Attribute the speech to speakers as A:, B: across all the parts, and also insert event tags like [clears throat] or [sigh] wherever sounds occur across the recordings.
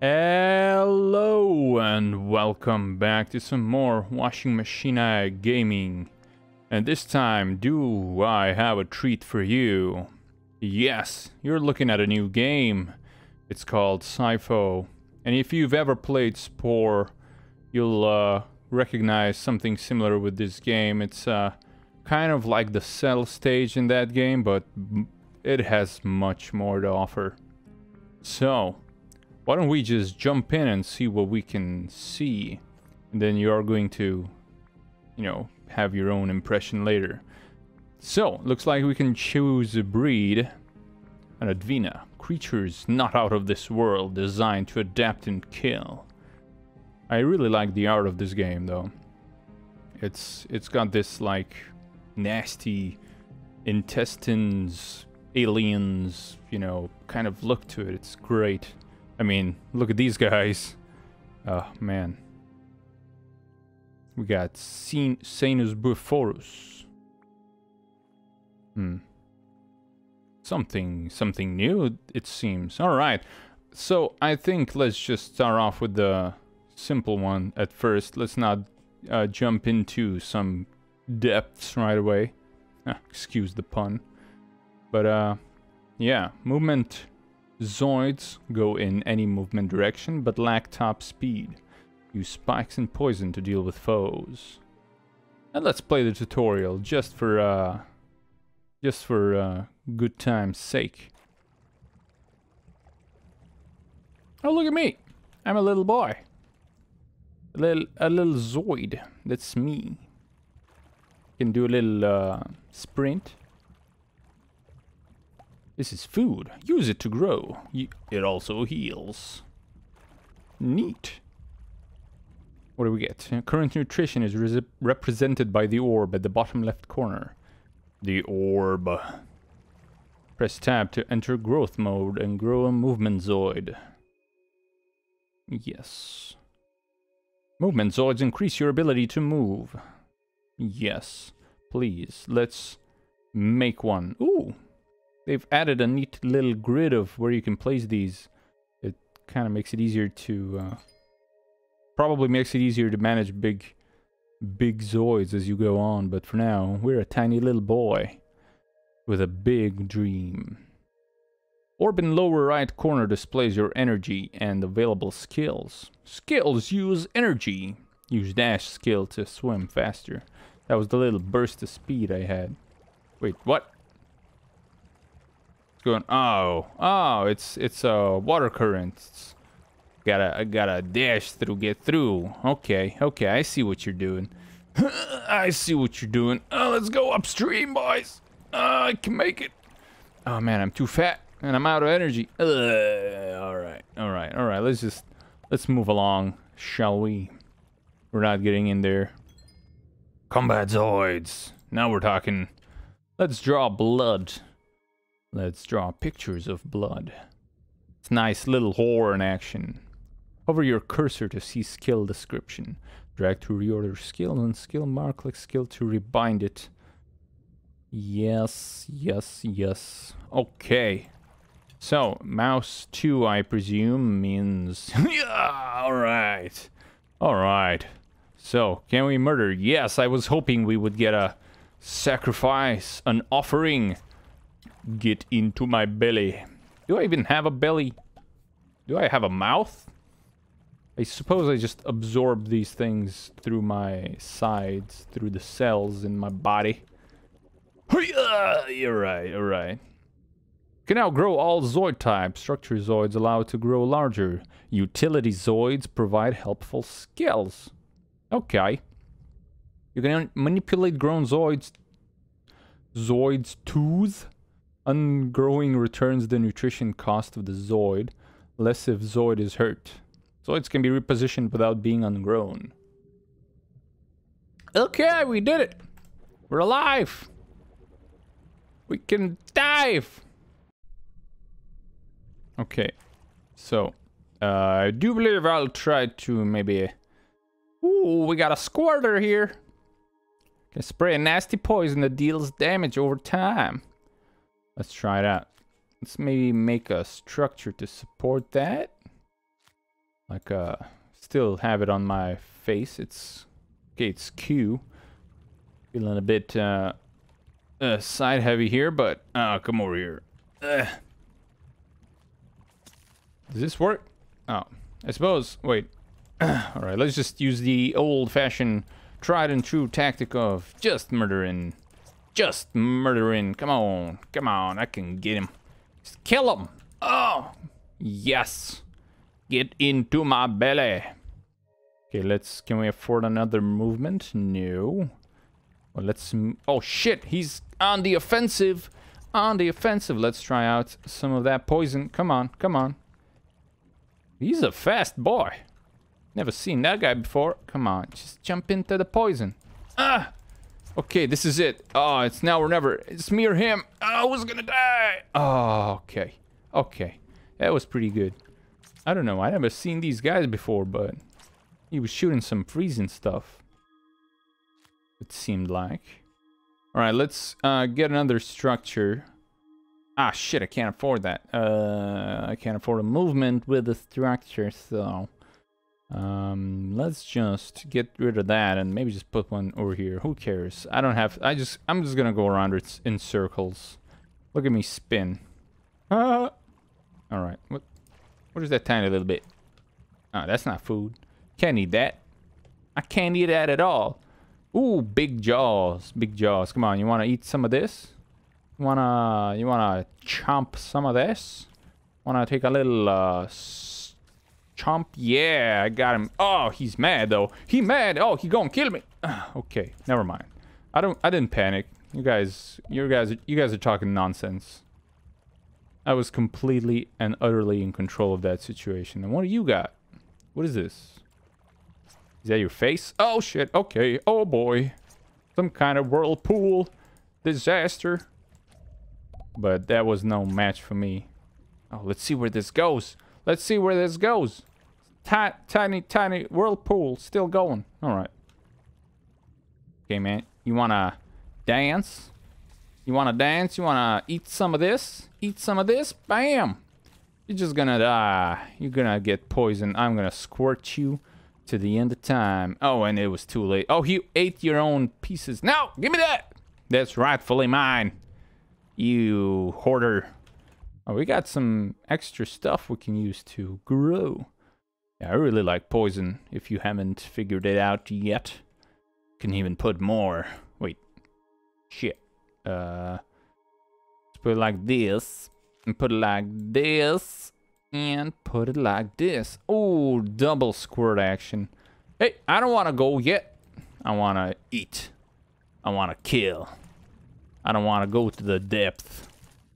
A: Hello and welcome back to some more Washing Machine Gaming. And this time, do I have a treat for you? Yes, you're looking at a new game. It's called Sipho. And if you've ever played Spore, you'll uh, recognize something similar with this game. It's uh, kind of like the cell stage in that game, but it has much more to offer. So, why don't we just jump in and see what we can see? And then you are going to, you know, have your own impression later. So, looks like we can choose a breed. An Advina. Creatures not out of this world, designed to adapt and kill. I really like the art of this game, though. It's It's got this, like, nasty intestines, aliens, you know, kind of look to it. It's great. I mean, look at these guys. Oh, man. We got Sanus Buphorus. Hmm. Something, something new, it seems. Alright, so I think let's just start off with the simple one at first. Let's not uh, jump into some depths right away. Ah, excuse the pun. But, uh, yeah, movement Zoids go in any movement direction but lack top speed. Use spikes and poison to deal with foes. And let's play the tutorial just for uh just for uh good time's sake. Oh look at me. I'm a little boy. A little a little Zoid. That's me. Can do a little uh sprint. This is food. Use it to grow. It also heals. Neat. What do we get? Current nutrition is represented by the orb at the bottom left corner. The orb. Press tab to enter growth mode and grow a movement zoid. Yes. Movement zoids increase your ability to move. Yes. Please, let's make one. Ooh, They've added a neat little grid of where you can place these. It kind of makes it easier to... Uh, probably makes it easier to manage big big Zoids as you go on, but for now, we're a tiny little boy with a big dream. Orb in lower right corner displays your energy and available skills. Skills use energy. Use dash skill to swim faster. That was the little burst of speed I had. Wait, what? Going, oh, oh, it's it's a water current. It's gotta I gotta dash through, get through. Okay, okay, I see what you're doing. [laughs] I see what you're doing. Oh, let's go upstream, boys. Oh, I can make it. Oh man, I'm too fat and I'm out of energy. Ugh, all right, all right, all right. Let's just let's move along, shall we? We're not getting in there. Combat Zoids. Now we're talking. Let's draw blood. Let's draw pictures of blood. It's nice little horror in action. Hover your cursor to see skill description. Drag to reorder skill and skill mark click skill to rebind it. Yes, yes, yes. Okay. So, mouse 2, I presume, means... [laughs] yeah, alright. Alright. So, can we murder? Yes, I was hoping we would get a sacrifice, an offering. Get into my belly. Do I even have a belly? Do I have a mouth? I suppose I just absorb these things through my sides, through the cells in my body. You're right, you're right. Can now grow all Zoid types. Structure Zoids allow it to grow larger. Utility Zoids provide helpful skills. Okay. You can manipulate grown Zoids. Zoids tooth Ungrowing returns the nutrition cost of the Zoid, less if Zoid is hurt. Zoids can be repositioned without being ungrown. Okay, we did it! We're alive! We can dive! Okay, so uh, I do believe I'll try to maybe... Ooh, we got a squirter here! Can spray a nasty poison that deals damage over time. Let's try it out. Let's maybe make a structure to support that. Like, uh, still have it on my face. It's, okay, it's Q. Feeling a bit, uh, uh side heavy here, but, uh, come over here. Ugh. Does this work? Oh, I suppose, wait. [clears throat] Alright, let's just use the old-fashioned tried and true tactic of just murdering. Just murdering. Come on. Come on. I can get him. Just kill him. Oh. Yes. Get into my belly. Okay, let's... Can we afford another movement? No. Well, let's... Oh, shit. He's on the offensive. On the offensive. Let's try out some of that poison. Come on. Come on. He's a fast boy. Never seen that guy before. Come on, just jump into the poison. Ah! Okay, this is it. Oh, it's now or never. It's me or him. I was gonna die. Oh, okay. Okay. That was pretty good. I don't know. I never seen these guys before, but he was shooting some freezing stuff. It seemed like. Alright, let's uh, get another structure. Ah, shit, I can't afford that. Uh, I can't afford a movement with the structure, so... Um, let's just get rid of that and maybe just put one over here. Who cares? I don't have... I just... I'm just gonna go around it in circles. Look at me spin. Ah! Alright, what... What is that tiny little bit? Oh, that's not food. Can't eat that. I can't eat that at all. Ooh, big jaws. Big jaws. Come on, you wanna eat some of this? You wanna... You wanna chomp some of this? Wanna take a little, uh Chomp. Yeah, I got him. Oh, he's mad though. He mad. Oh, he gonna kill me. [sighs] okay, never mind. I don't. I didn't panic. You guys. You guys. You guys are talking nonsense. I was completely and utterly in control of that situation. And what do you got? What is this? Is that your face? Oh shit. Okay. Oh boy. Some kind of whirlpool disaster. But that was no match for me. Oh, let's see where this goes. Let's see where this goes. Tiny, tiny, tiny whirlpool still going. All right. Okay, man. You want to dance? You want to dance? You want to eat some of this? Eat some of this? Bam! You're just gonna die. You're gonna get poisoned. I'm gonna squirt you to the end of time. Oh, and it was too late. Oh, you ate your own pieces. No! Give me that! That's rightfully mine. You hoarder. Oh, we got some extra stuff we can use to grow. Yeah, I really like poison, if you haven't figured it out yet. Can even put more. Wait. Shit. Uh, let's put it like this. And put it like this. And put it like this. Oh, double squirt action. Hey, I don't want to go yet. I want to eat. I want to kill. I don't want to go to the depth.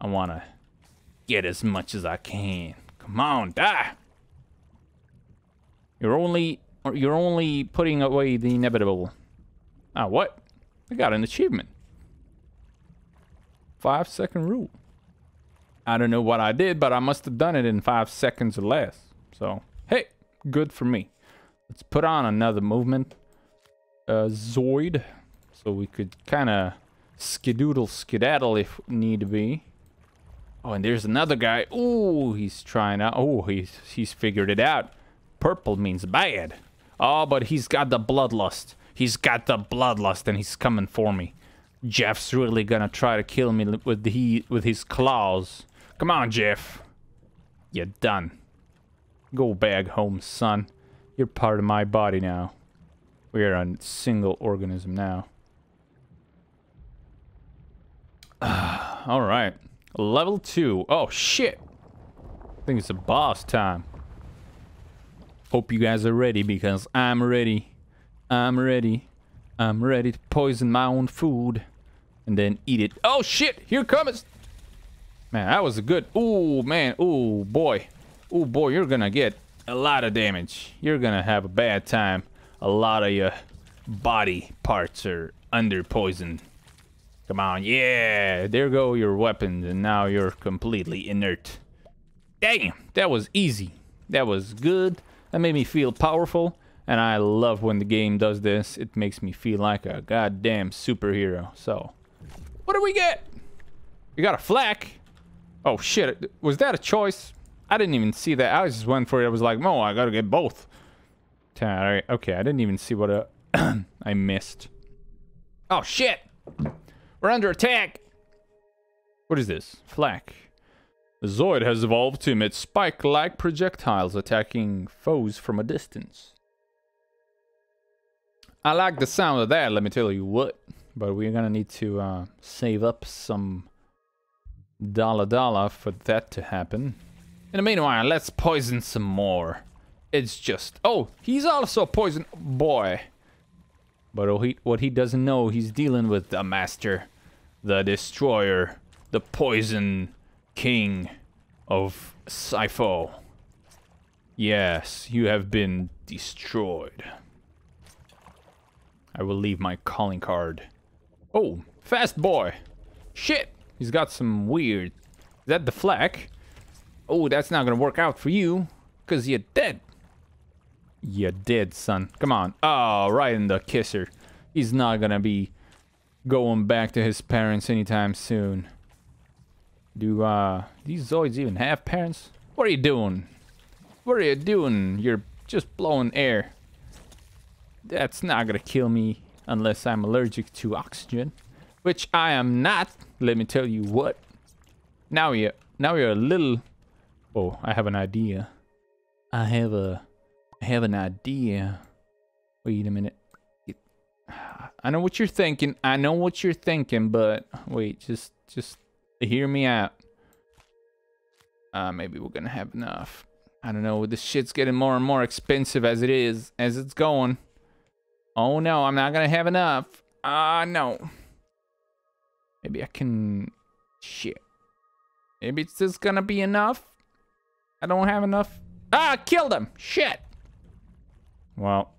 A: I want to get as much as I can. Come on, die! You're only you're only putting away the inevitable. Ah, what? I got an achievement. Five second rule. I don't know what I did, but I must have done it in five seconds or less. So, hey, good for me. Let's put on another movement. Uh, Zoid. So we could kind of skidoodle skedaddle if need be. Oh, and there's another guy. Oh, he's trying out. Oh, he's he's figured it out. Purple means bad. Oh, but he's got the bloodlust. He's got the bloodlust, and he's coming for me. Jeff's really gonna try to kill me with the with his claws. Come on, Jeff. You're done. Go back home, son. You're part of my body now. We are a single organism now. [sighs] All right. Level 2. Oh, shit. I think it's a boss time. Hope you guys are ready because I'm ready. I'm ready. I'm ready to poison my own food and then eat it. Oh, shit. Here comes. Man, that was a good. Oh, man. Oh, boy. Oh, boy. You're to get a lot of damage. You're to have a bad time. A lot of your body parts are under poison. Come on, yeah, there go your weapons, and now you're completely inert. Damn, that was easy. That was good. That made me feel powerful, and I love when the game does this. It makes me feel like a goddamn superhero. So, what do we get? We got a flak. Oh shit, was that a choice? I didn't even see that. I just went for it. I was like, no, I gotta get both. Okay, I didn't even see what uh, a [clears throat] I missed. Oh, shit! We're under attack! What is this? Flak. The Zoid has evolved to emit spike-like projectiles attacking foes from a distance. I like the sound of that, let me tell you what. But we're gonna need to uh, save up some dollar dollar for that to happen. In the meanwhile, let's poison some more. It's just... Oh, he's also a poison boy. But oh he, what he doesn't know, he's dealing with the master, the destroyer, the poison king of Sipho. Yes, you have been destroyed. I will leave my calling card. Oh, fast boy. Shit, he's got some weird... Is that the flak? Oh, that's not gonna work out for you, because you're dead. You're dead, son. Come on. Oh, right in the kisser. He's not gonna be going back to his parents anytime soon. Do, uh, these Zoids even have parents? What are you doing? What are you doing? You're just blowing air. That's not gonna kill me unless I'm allergic to oxygen. Which I am not, let me tell you what. Now you now you're a little Oh, I have an idea. I have a I have an idea. Wait a minute. I know what you're thinking. I know what you're thinking, but wait, just just hear me out. Uh, maybe we're gonna have enough. I don't know. This shit's getting more and more expensive as it is, as it's going. Oh no, I'm not gonna have enough. Ah, uh, no. Maybe I can... Shit. Maybe it's just gonna be enough. I don't have enough. Ah, killed him! Shit! Well,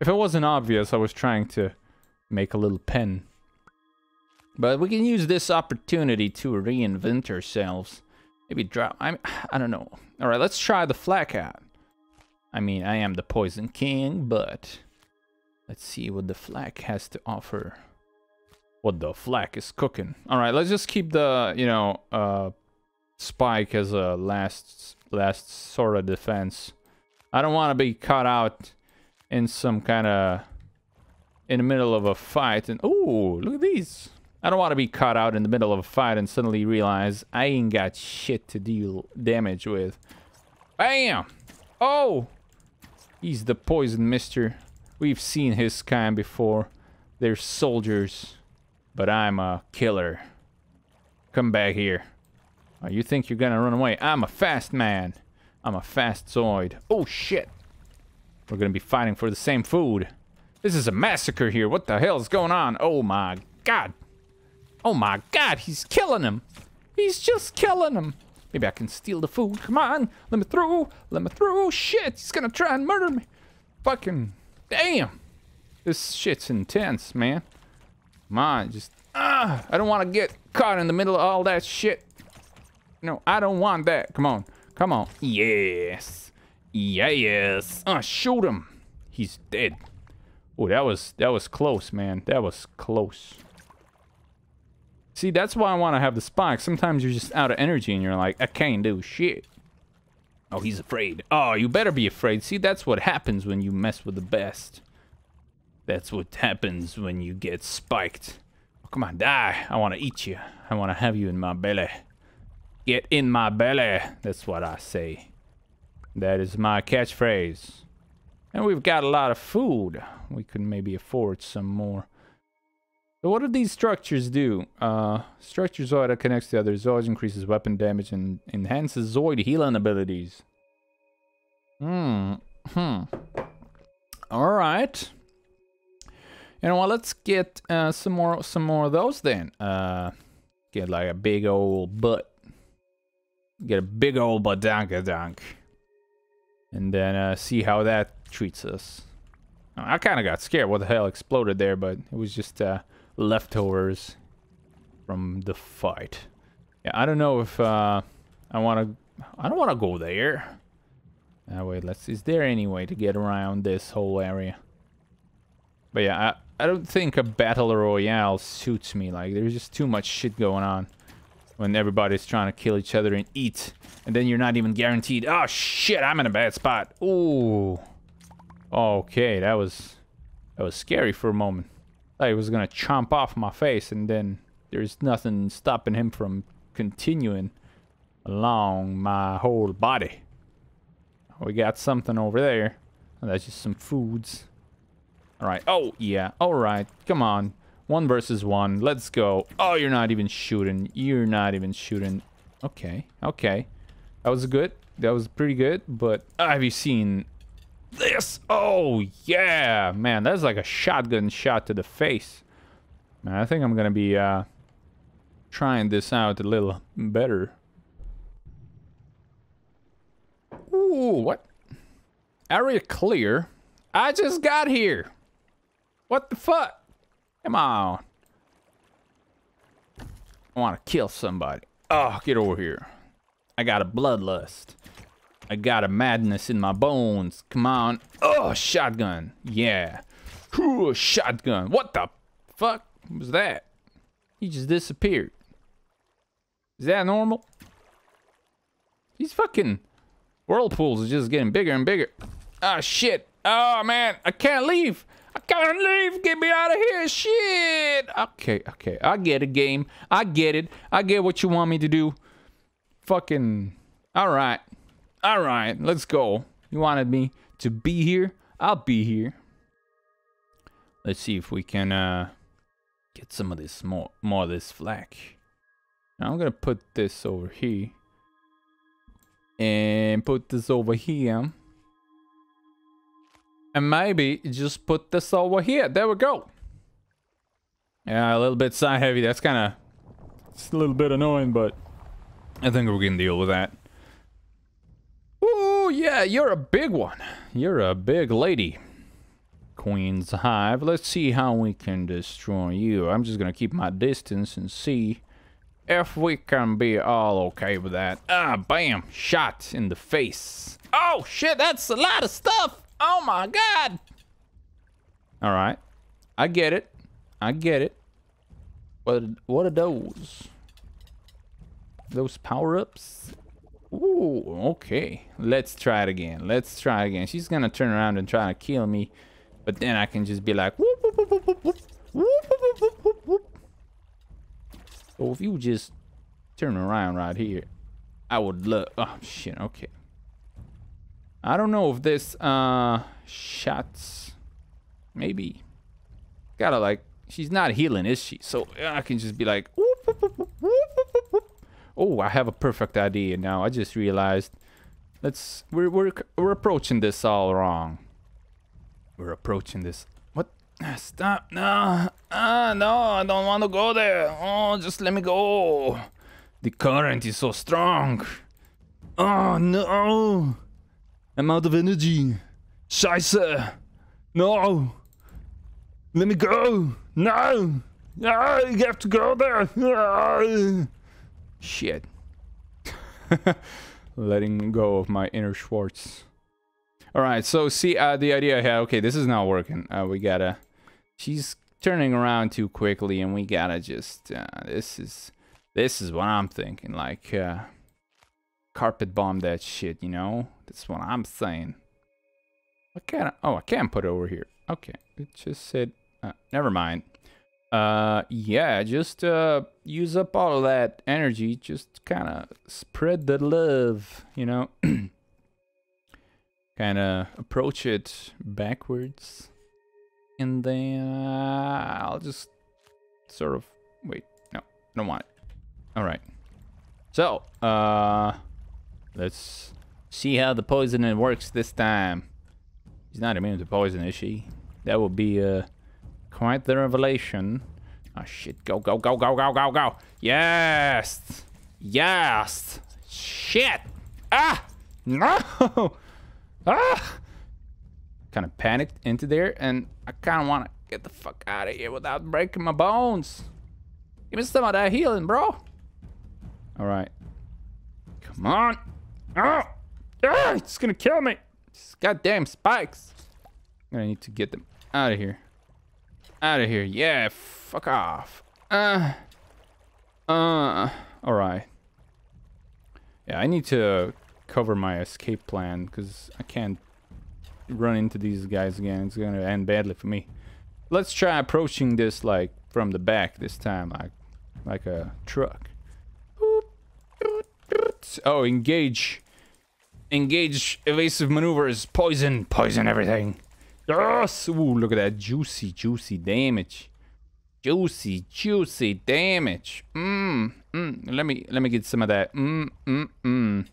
A: if it wasn't obvious, I was trying to make a little pen. But we can use this opportunity to reinvent ourselves. Maybe drop... I'm, I don't know. Alright, let's try the flak out. I mean, I am the Poison King, but... Let's see what the flak has to offer. What the flak is cooking. Alright, let's just keep the, you know, uh, spike as a last, last sort of defense. I don't want to be caught out in some kind of in the middle of a fight and oh look at these. I don't want to be caught out in the middle of a fight and suddenly realize I ain't got shit to deal damage with. Bam! Oh! He's the poison mister. We've seen his kind before. They're soldiers but I'm a killer. Come back here. Oh, you think you're gonna run away? I'm a fast man. I'm a fast Zoid. Oh shit. We're gonna be fighting for the same food. This is a massacre here. What the hell is going on? Oh my god. Oh my god, he's killing him. He's just killing him. Maybe I can steal the food. Come on, let me through. Let me through. Shit, he's gonna try and murder me. Fucking damn. This shit's intense, man. Come on, just ah. I don't want to get caught in the middle of all that shit. No, I don't want that. Come on, come on. Yes. Yes. Ah, shoot him. He's dead. Oh, that was that was close, man. That was close. See, that's why I want to have the spike. Sometimes you're just out of energy and you're like, I can't do shit. Oh, he's afraid. Oh, you better be afraid. See, that's what happens when you mess with the best. That's what happens when you get spiked. Oh, come on, die. I want to eat you. I want to have you in my belly. Get in my belly. That's what I say. That is my catchphrase. And we've got a lot of food. We could maybe afford some more. So what do these structures do? Uh, structure Zoid that connects to other Zoids, increases weapon damage, and enhances Zoid healing abilities. Hmm. Hmm. Alright. You know what, let's get uh, some more some more of those then. Uh, get like a big old butt. Get a big old badanka dunk. and then uh, see how that treats us. I kind of got scared what the hell exploded there, but it was just uh, leftovers from the fight. Yeah, I don't know if uh, I want to... I don't want to go there. Uh, wait, let's... Is there any way to get around this whole area? But yeah, I, I don't think a battle royale suits me. Like, there's just too much shit going on. when everybody's trying to kill each other and eat. And then you're not even guaranteed. Oh, shit, I'm in a bad spot. Ooh. Okay, that was... That was scary for a moment. I was gonna chomp off my face and then there's nothing stopping him from continuing along my whole body. We got something over there. Oh, that's just some foods. Alright. Oh, yeah. Alright. Come on. One versus one. Let's go. Oh, you're not even shooting. You're not even shooting. Okay. Okay. That was good. That was pretty good. But uh, have you seen this? Oh, yeah. Man, that's like a shotgun shot to the face. Man, I think I'm going to be uh, trying this out a little better. Ooh, what? Area clear? I just got here. What the fuck? Come on. I want to kill somebody. Oh, get over here. I got a bloodlust. I got a madness in my bones. Come on. Oh, shotgun. Yeah. Ooh, shotgun. What the fuck was that? He just disappeared. Is that normal? These fucking whirlpools are just getting bigger and bigger. Ah, oh, shit. Oh, man. I can't leave. I can't leave. Get me out of here. Shit. Okay, okay. I get it, game. I get it. I get what you want me to do. Fucking. All right. All right. Let's go. You wanted me to be here? I'll be here. Let's see if we can uh, get some of this more, more of this flak. Now I'm gonna put this over here and put this over here. And maybe just put this over here. There we go. Yeah, a little bit side heavy. That's kind of it's a little bit annoying, but I think we can deal with that. Yeah, you're a big one. You're a big lady. Queen's Hive. Let's see how we can destroy you. I'm just gonna keep my distance and see if we can be all okay with that. Ah, bam, shot in the face. Oh shit, that's a lot of stuff. Oh my god! Alright. I get it. I get it. What, what are those? Those power-ups? Ooh, okay. Let's try it again. Let's try it again. She's gonna turn around and try to kill me. But then I can just be like, whoop, whoop, whoop, whoop, whoop, whoop, whoop, whoop. So if you just turn around right here, I would love, oh shit, okay. I don't know if this uh shots maybe gotta like she's not healing is she so I can just be like whoop, whoop, whoop, whoop, whoop, oh I have a perfect idea now I just realized let's we're we're we're approaching this all wrong we're approaching this what stop no ah no I don't want to go there oh just let me go the current is so strong oh no I'm out of energy. Scheiße. No. Let me go. No. No, you have to go there. No. Shit. [laughs] Letting go of my inner Schwartz. Alright, so see, uh, the idea I had, okay, this is not working. Uh, we gotta, she's turning around too quickly and we gotta just, uh, this is, this is what I'm thinking, like, uh, carpet bomb that shit, you know? That's what I'm saying. I can't, oh, I can't put it over here. Okay, it just said, uh, never mind. Uh, yeah, just, uh, use up all of that energy. Just kind of spread the love, you know? [clears throat] kind of approach it backwards. And then uh, I'll just sort of, wait, no, I don't want it. All right. So, uh, let's see how the poisoning works this time. She's not immune to poison, is she? That would be uh, quite the revelation. Oh shit, go, go, go, go, go, go, go. Yes! Yes! Shit! Ah! No! [laughs] Ah! Kind of panicked into there, and I kind of want to get the fuck out of here without breaking my bones. Give me some of that healing, bro. All right. Come on. Ah! Ah, it's gonna kill me. Goddamn spikes. I'm need to get them out of here. Out of here. Yeah, fuck off. Uh, uh, alright. Yeah, I need to cover my escape plan because I can't run into these guys again. It's gonna end badly for me. Let's try approaching this like from the back this time, like like a truck. Oh, engage. Engage evasive maneuvers. Poison. Poison everything. Yes! Ooh, look at that juicy, juicy damage. Juicy, juicy damage. Mmm. Mm. Let me let me get some of that. Mmm. Mmm. Mmm.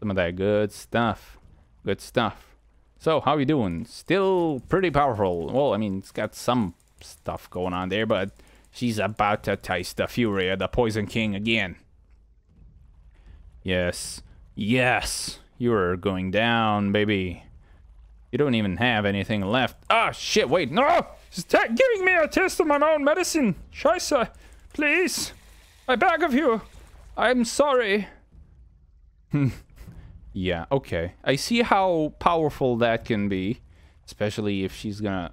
A: Some of that good stuff. Good stuff. So, how you doing? Still pretty powerful. Well, I mean, it's got some stuff going on there, but she's about to taste the fury of the Poison King again. Yes. Yes. You're going down, baby. You don't even have anything left. Ah, shit, wait, no! She's giving me a taste of my own medicine. Scheiße. Please. I beg of you. I'm sorry. [laughs] yeah, okay. I see how powerful that can be. Especially if she's gonna,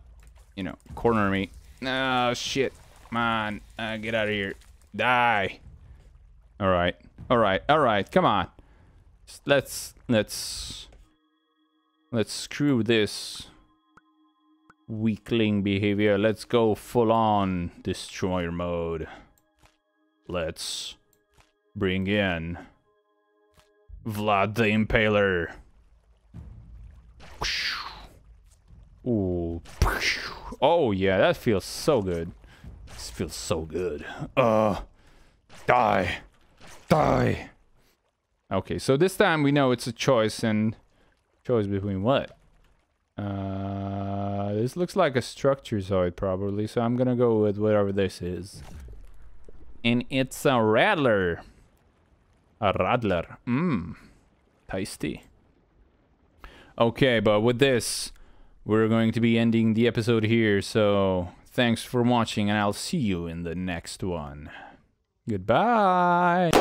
A: you know, corner me. Oh, shit. Come on. Uh, get out of here. Die. Alright. Alright. Alright. Come on. Let's... Let's... Let's screw this weakling behavior. Let's go full on destroyer mode. Let's bring in Vlad the Impaler. Ooh. Oh yeah, that feels so good. This feels so good. Uh die. Die. Okay, so this time we know it's a choice and Choice between what? Uh, this looks like a structure zoid probably, so I'm gonna go with whatever this is. And it's a rattler. A rattler. Mmm. Tasty. Okay, but with this, we're going to be ending the episode here, so thanks for watching and I'll see you in the next one. Goodbye!